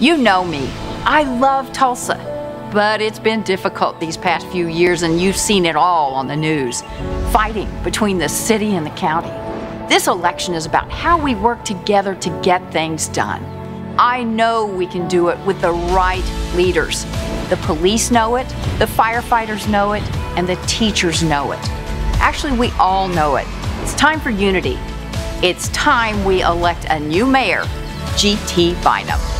You know me. I love Tulsa. But it's been difficult these past few years, and you've seen it all on the news. Fighting between the city and the county. This election is about how we work together to get things done. I know we can do it with the right leaders. The police know it, the firefighters know it, and the teachers know it. Actually, we all know it. It's time for unity. It's time we elect a new mayor, G.T. Bynum.